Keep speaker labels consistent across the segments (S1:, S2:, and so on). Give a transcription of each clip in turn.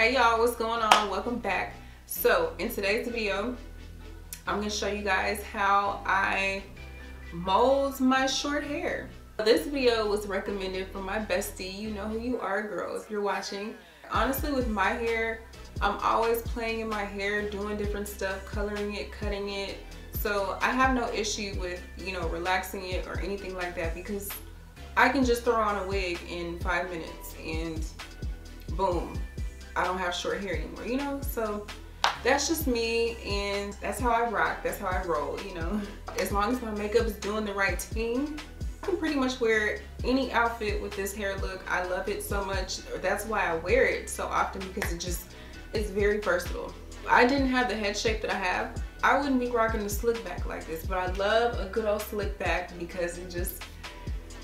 S1: Hey y'all, what's going on? Welcome back. So in today's video, I'm gonna show you guys how I mold my short hair. This video was recommended from my bestie. You know who you are, girl, if you're watching. Honestly, with my hair, I'm always playing in my hair, doing different stuff, coloring it, cutting it. So I have no issue with, you know, relaxing it or anything like that because I can just throw on a wig in five minutes and boom, I don't have short hair anymore, you know? So that's just me and that's how I rock, that's how I roll, you know? As long as my makeup is doing the right thing, I can pretty much wear any outfit with this hair look. I love it so much. That's why I wear it so often because it just, it's very versatile. I didn't have the head shape that I have. I wouldn't be rocking the slick back like this, but I love a good old slick back because it just,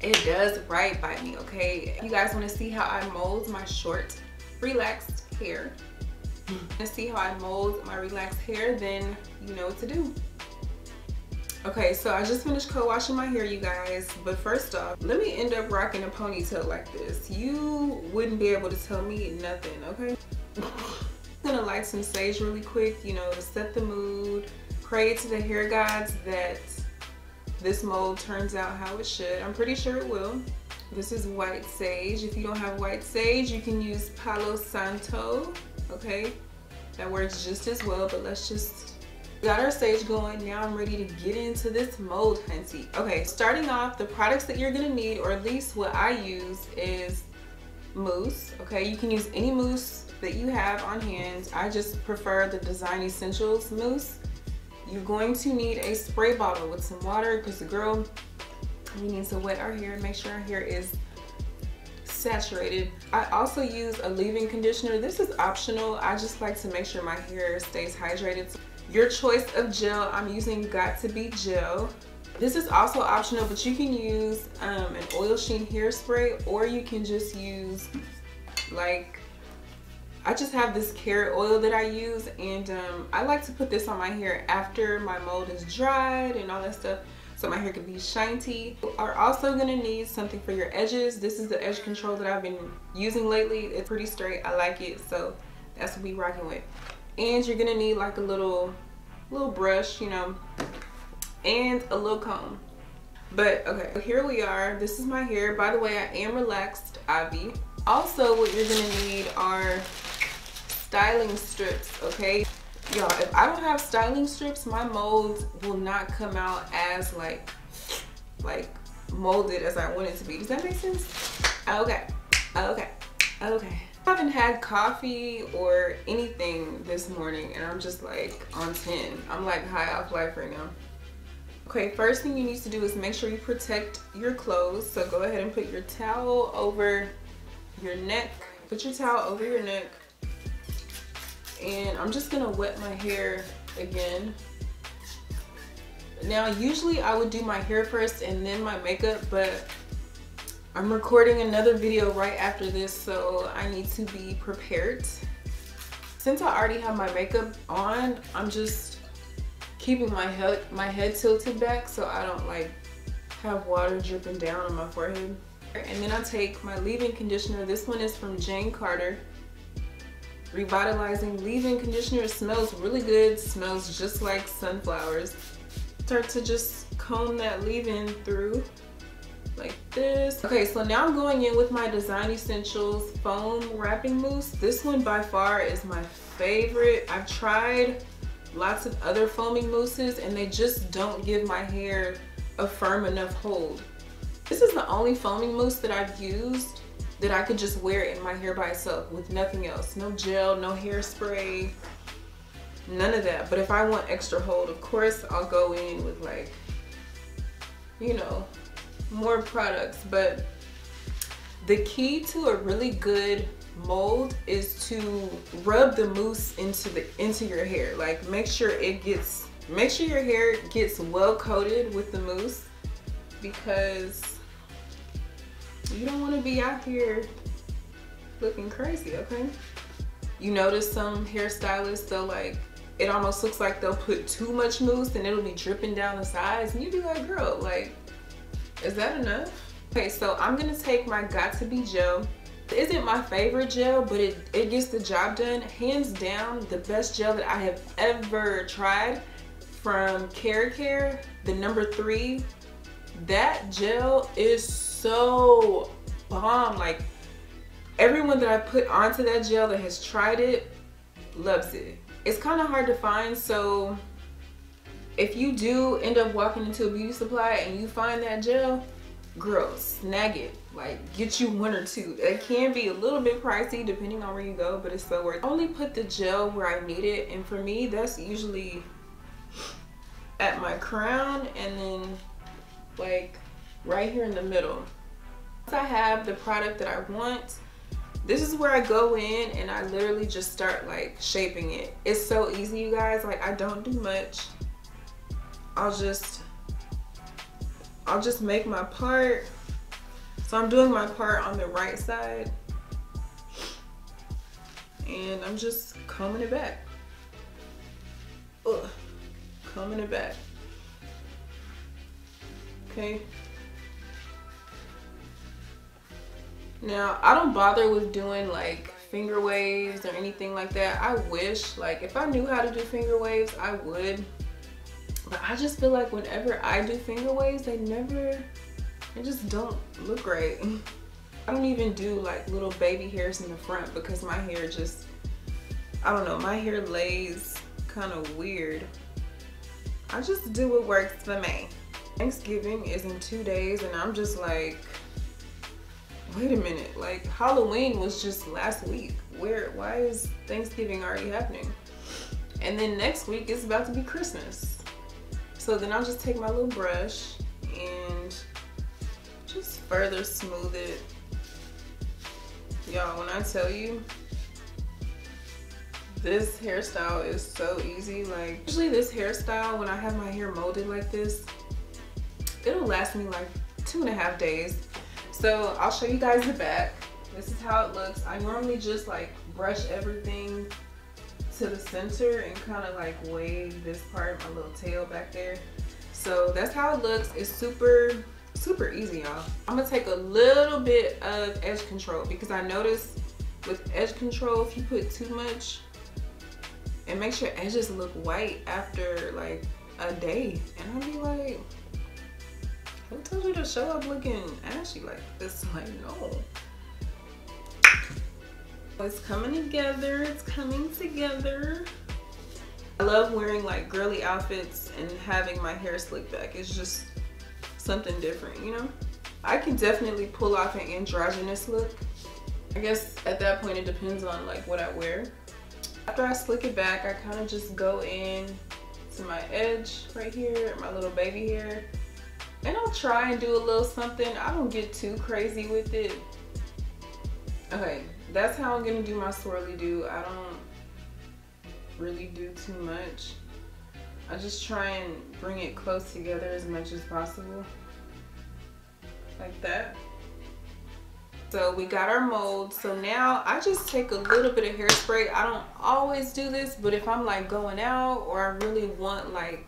S1: it does right by me, okay? You guys wanna see how I mold my short relaxed hair hmm. and see how I mold my relaxed hair, then you know what to do. Okay, so I just finished co-washing my hair, you guys. But first off, let me end up rocking a ponytail like this. You wouldn't be able to tell me nothing, okay? I'm gonna light some sage really quick, you know, to set the mood. Pray to the hair gods that this mold turns out how it should. I'm pretty sure it will. This is white sage. If you don't have white sage, you can use Palo Santo, okay? That works just as well, but let's just, got our sage going. Now I'm ready to get into this mold, hunty. Okay, starting off, the products that you're gonna need, or at least what I use is mousse, okay? You can use any mousse that you have on hand. I just prefer the Design Essentials mousse. You're going to need a spray bottle with some water because the girl we need to wet our hair and make sure our hair is saturated. I also use a leave-in conditioner. This is optional. I just like to make sure my hair stays hydrated. Your choice of gel, I'm using Got To Be gel. This is also optional, but you can use um, an oil sheen hairspray or you can just use like, I just have this carrot oil that I use and um, I like to put this on my hair after my mold is dried and all that stuff so my hair can be shiny. You are also gonna need something for your edges. This is the edge control that I've been using lately. It's pretty straight, I like it, so that's what we rocking with. And you're gonna need like a little, little brush, you know, and a little comb. But okay, here we are. This is my hair. By the way, I am relaxed, Ivy. Also, what you're gonna need are styling strips, okay? Y'all if i don't have styling strips my molds will not come out as like like molded as i want it to be does that make sense okay okay okay I haven't had coffee or anything this morning and I'm just like on 10. I'm like high off life right now. Okay, first thing you need to do is make sure you protect your clothes. So go ahead and put your towel over your neck. Put your towel over your neck and I'm just gonna wet my hair again. Now, usually I would do my hair first and then my makeup, but I'm recording another video right after this, so I need to be prepared. Since I already have my makeup on, I'm just keeping my head, my head tilted back so I don't like have water dripping down on my forehead. And then I take my leave-in conditioner. This one is from Jane Carter revitalizing leave-in conditioner. It smells really good, smells just like sunflowers. Start to just comb that leave-in through like this. Okay, so now I'm going in with my Design Essentials foam wrapping mousse. This one by far is my favorite. I've tried lots of other foaming mousses and they just don't give my hair a firm enough hold. This is the only foaming mousse that I've used that I could just wear it in my hair by itself with nothing else. No gel, no hairspray, none of that. But if I want extra hold, of course, I'll go in with like, you know, more products. But the key to a really good mold is to rub the mousse into the into your hair. Like make sure it gets, make sure your hair gets well coated with the mousse because you don't want to be out here looking crazy, okay? You notice some hairstylists, they'll like, it almost looks like they'll put too much mousse and it'll be dripping down the sides. And you'd be like, girl, like, is that enough? Okay, so I'm gonna take my Got To Be gel isn't my favorite gel, but it, it gets the job done. Hands down, the best gel that I have ever tried from Care Care the number three. That gel is so bomb. Like everyone that I put onto that gel that has tried it loves it. It's kind of hard to find, so if you do end up walking into a beauty supply and you find that gel, girls, snag it. Like, get you one or two. It can be a little bit pricey depending on where you go, but it's so worth it. Only put the gel where I need it, and for me, that's usually at my crown and then like right here in the middle. Once I have the product that I want, this is where I go in and I literally just start like shaping it. It's so easy, you guys. Like, I don't do much. I'll just I'll just make my part. So I'm doing my part on the right side. And I'm just combing it back. Ugh, combing it back. Okay. Now, I don't bother with doing like finger waves or anything like that. I wish, like, if I knew how to do finger waves, I would. But I just feel like whenever I do finger waves, they never, they just don't look right. I don't even do like little baby hairs in the front because my hair just, I don't know, my hair lays kind of weird. I just do what works for me. Thanksgiving is in two days and I'm just like, wait a minute, like Halloween was just last week. Where, why is Thanksgiving already happening? And then next week it's about to be Christmas. So then I'll just take my little brush and just further smooth it. Y'all, when I tell you, this hairstyle is so easy. Like, usually this hairstyle, when I have my hair molded like this, it'll last me like two and a half days. So I'll show you guys the back. This is how it looks. I normally just like brush everything to the center and kind of like wave this part, my little tail back there. So that's how it looks. It's super, super easy, y'all. I'm gonna take a little bit of edge control because I noticed with edge control, if you put too much, it makes your edges look white after like a day. And I'll be like, who told you to show up looking ashy like this? Like, no. It's coming together, it's coming together. I love wearing like girly outfits and having my hair slicked back. It's just something different, you know? I can definitely pull off an androgynous look. I guess at that point it depends on like what I wear. After I slick it back, I kind of just go in to my edge right here, my little baby hair. And I'll try and do a little something. I don't get too crazy with it. Okay, that's how I'm gonna do my swirly do. I don't really do too much. I just try and bring it close together as much as possible. Like that. So we got our mold. So now I just take a little bit of hairspray. I don't always do this, but if I'm like going out or I really want like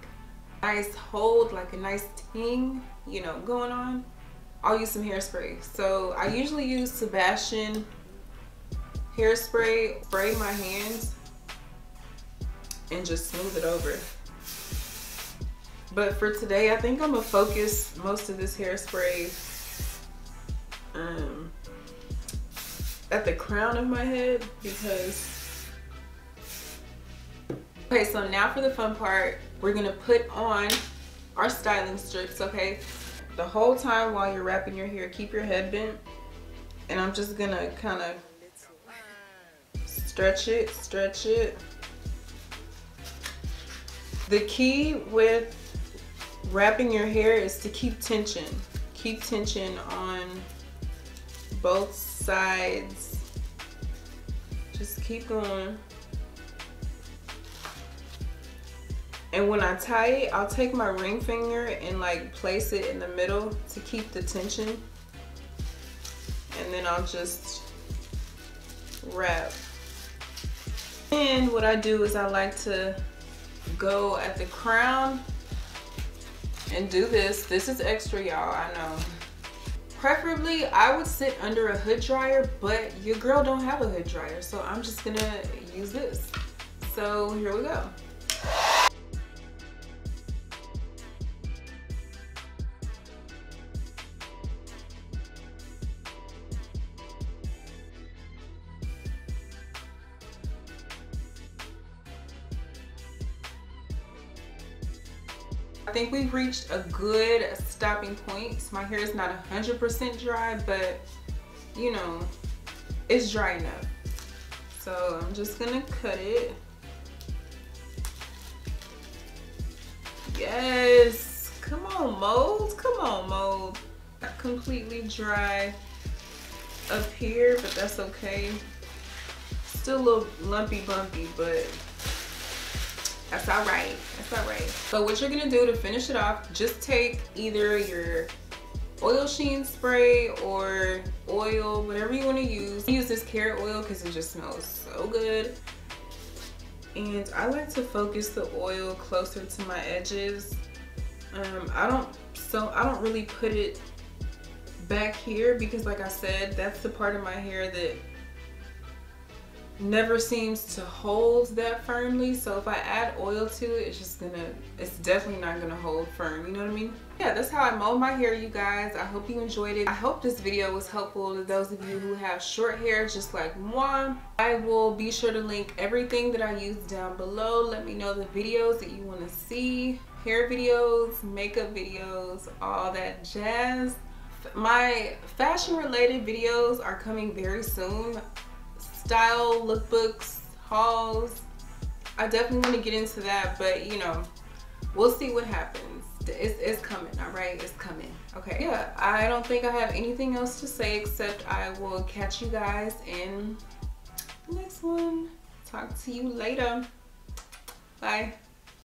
S1: nice hold, like a nice ting, you know, going on, I'll use some hairspray. So I usually use Sebastian hairspray, spray my hands and just smooth it over. But for today, I think I'm gonna focus most of this hairspray um, at the crown of my head because Okay, so now for the fun part, we're gonna put on our styling strips, okay? The whole time while you're wrapping your hair, keep your head bent. And I'm just gonna kind of stretch it, stretch it. The key with wrapping your hair is to keep tension. Keep tension on both sides. Just keep going. And when I tie it, I'll take my ring finger and like place it in the middle to keep the tension. And then I'll just wrap. And what I do is I like to go at the crown and do this. This is extra, y'all, I know. Preferably, I would sit under a hood dryer, but your girl don't have a hood dryer, so I'm just gonna use this. So here we go. I think we've reached a good stopping point. My hair is not 100% dry, but you know, it's dry enough. So I'm just gonna cut it. Yes, come on mold, come on mold. Not completely dry up here, but that's okay. Still a little lumpy bumpy, but that's all right. That's all right. So what you're gonna do to finish it off, just take either your oil sheen spray or oil, whatever you wanna use. Use this carrot oil because it just smells so good. And I like to focus the oil closer to my edges. Um, I don't, so I don't really put it back here because like I said, that's the part of my hair that never seems to hold that firmly. So if I add oil to it it's just gonna it's definitely not gonna hold firm. You know what I mean? Yeah that's how I mold my hair you guys. I hope you enjoyed it. I hope this video was helpful to those of you who have short hair just like moi. I will be sure to link everything that I use down below. Let me know the videos that you want to see. Hair videos makeup videos all that jazz. My fashion related videos are coming very soon style lookbooks, hauls. I definitely want to get into that, but you know, we'll see what happens. It's, it's coming, all right? It's coming. Okay, yeah, I don't think I have anything else to say except I will catch you guys in the next one. Talk to you later. Bye.